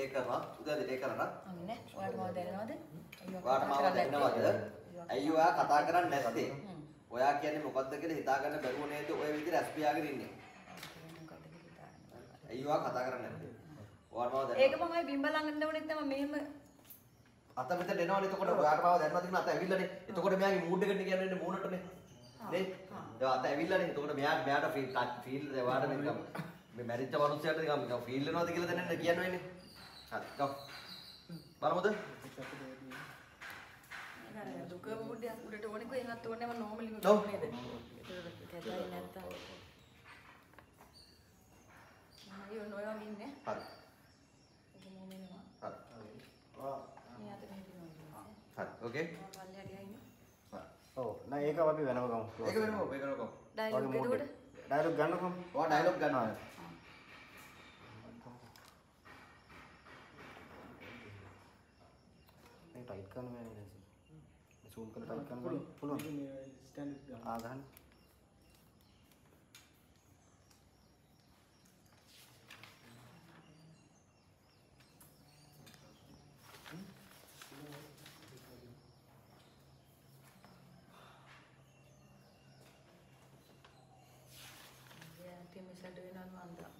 Take කරනවා. උදේ take කරනවා. අනේ ඔයාලට මම දැනනවද? ඔයාට මාව දැනනවද? ඇයි ඔයා කතා කරන්නේ නැත්තේ? ඔයා කියන්නේ මොකද්ද කියලා හිතාගන්න බැරුව නේද ඔය විදිහට ඇස් පියාගෙන ඉන්නේ? ඇයි ඔයා කතා කරන්නේ නැත්තේ? ඔයාට මාව ඒක දැනනවද? මම අය බිම්බ ළඟට එනවනේ තමයි මෙහෙම අත මෙතන එනවනේ එතකොට ඔයාට මාව දැනනවද කියලා අත ඇවිල්ලානේ. එතකොට මෙයාගේ මූඩ් එකට කියන්නේ මූණටනේ. නේ? ඒ අත ඇවිල්ලානේ. එතකොට මෙයාට මෙයාට ෆීල් ෆීල් ඔයාට නිකන් මේ මැරිච්ච මනුස්සයාට නිකන් ෆීල් වෙනවද කියලා දැනන්න කියන්න වෙන්නේ. හරි. ගෝ. බලමුද? දුක මුඩයක් උඩට ඕනේ කො එහෙමත් ඕනේ මම නෝමලිම ඔව්. නේද? ඒක කැතයි නැත්තම්. මම යෝ නොයෝ ඉන්නේ. හරි. ඒක මොමෙනවා. හරි. මේ අතට හිටිනවා. හරි. ඕකේ. පල්ලෙහාට ගිහින්. හරි. ඔව් නෑ ඒක අපි වෙනම ගමු ඒක වෙනම මේක වෙනම. ඩයලොග් එතකොට ඩයලොග් ගන්නකොම් ඔයා ඩයලොග් ගන්නවා. टाइट करना है इधर से जूम कर टाइट करना है फुल स्टैंड आधान Ini misalnya dengan mantap.